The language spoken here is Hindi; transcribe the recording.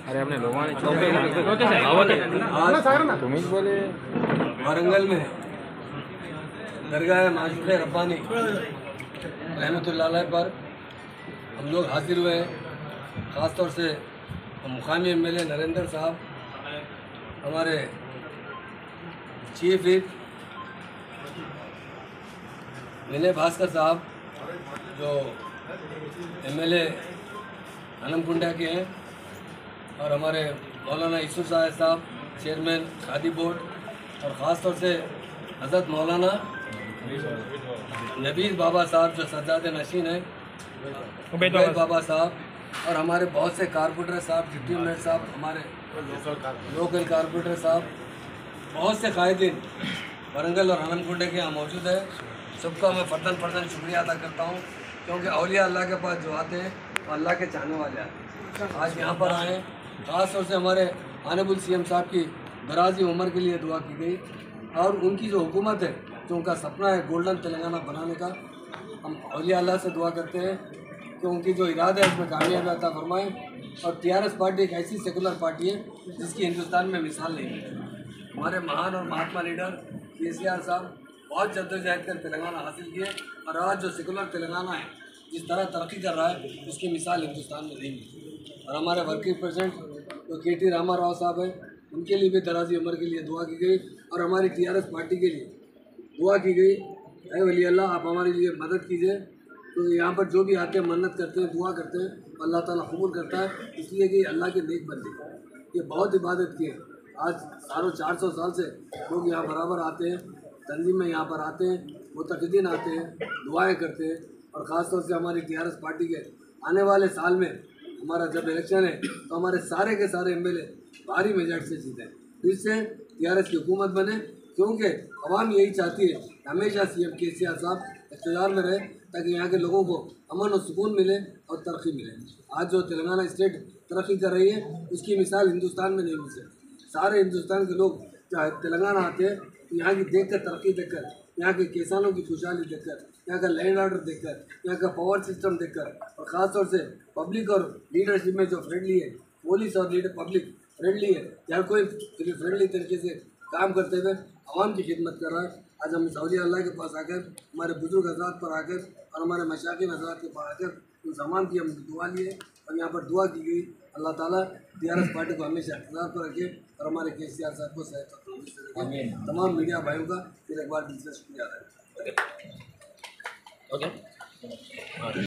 अरे अपने लोगों ने चौके तुम ही बोले वारंगल में दरगाह माशूक रब्बानी अलैह पर हम लोग हाजिर हुए हैं ख़ास तौर से मुकामी एम एल ए नरेंद्र साहब हमारे चीफ विप विनय भास्कर साहब जो एम एल ए हनमकुंडा के हैं और हमारे मौलाना यूसुफ साहब साहब चेयरमैन खादी बोर्ड और ख़ास तौर से हज़रत मौलाना नबील बाबा साहब जो सज्जाद नशीन हैं उबैद बाबा। साहब और हमारे बहुत से कारपोरेटर साहब डिप्टी मेयर साहब हमारे लोकल कारपोरेटर साहब बहुत से कायदीन वरंगल और हनमकुंडे के यहाँ मौजूद है। सबका मैं फर्दन फर्दन शुक्रिया अदा करता हूँ। क्योंकि अलिया अल्लाह के पास जो आते हैं, वो अल्लाह के चाहने वाले आते हैं। आज यहाँ पर आए, ख़ास तौर से हमारे आनबुल सीएम साहब की दराजी उम्र के लिए दुआ की गई। और उनकी जो हुकूमत है, जो उनका सपना है गोल्डन तेलंगाना बनाने का, हम अलिया अल्लाह से दुआ करते हैं कि उनकी जो इरादा है, उसमें कामयाबी अता फरमाएँ। और टीआरएस पार्टी एक ऐसी सेकुलर पार्टी है, जिसकी हिंदुस्तान में मिसाल नहीं है। हमारे महान और महात्मा लीडर के सी आर साहब बहुत जद्दोजहद कर तेलंगाना हासिल किए और आज जो सेकुलर तेलंगाना है, जिस तरह तरक्की कर रहा है, उसकी मिसाल हिंदुस्तान में नहीं है। और हमारे वर्किंग प्रेसिडेंट जो के टी रामा राव साहब हैं, उनके लिए भी दराजी उम्र के लिए दुआ की गई और हमारी टीआरएस पार्टी के लिए दुआ की गई। अरे वली अल्लाह, आप हमारे लिए मदद कीजिए। तो यहाँ पर जो भी आते हैं मन्नत करते हैं, दुआ करते हैं अल्लाह ताला कबूल करता है, इसलिए कि अल्लाह के नेक बंदे ये बहुत इबादत की है। आज साढ़े चार सौ साल से लोग यहाँ बराबर आते हैं। तंजीम में यहाँ पर आते हैं मुतकदीन आते हैं, दुआएँ करते हैं और ख़ास तौर से हमारी टी पार्टी के आने वाले साल में हमारा जब इलेक्शन है तो हमारे सारे के सारे एमएलए भारी मेजॉरिटी से जीते फिर से टी की हुकूमत बने, क्योंकि अवाम यही चाहती है हमेशा सी एम के सी आर साहब इकतदार में रहे, ताकि यहाँ के लोगों को अमन और सुकून मिले और तरक्की मिले। आज जो तेलंगाना स्टेट तरक्की कर रही है, उसकी मिसाल हिंदुस्तान में नहीं मिल सकती। सारे हिंदुस्तान के लोग चाहे तेलंगाना आते हैं यहाँ की देखकर तरक्की देखकर यहाँ के किसानों की खुशहाली देखकर यहाँ का लैंड ऑर्डर देखकर यहाँ का पावर सिस्टम देखकर और ख़ासतौर से पब्लिक और लीडरशिप में जो फ्रेंडली है पुलिस और लीडर पब्लिक फ्रेंडली है, यहाँ कोई फ्रेंडली तरीके से काम करते हुए आवाम की खिदमत कर रहा है। आज हम सऊदी अल्लाह के पास आकर हमारे बुज़ुर्ग हजरात पर आकर और हमारे मशाकिन हजरात के पास आकर उन सामान की हम दुआ लिए और यहाँ पर दुआ की गई अल्लाह ताला टी पार्टी को हमेशा इकतदार पर रखे और हमारे के सी आर साहब को सहायता तमाम मीडिया भाइयों का फिर एक बार दिल से शुक्रिया अदा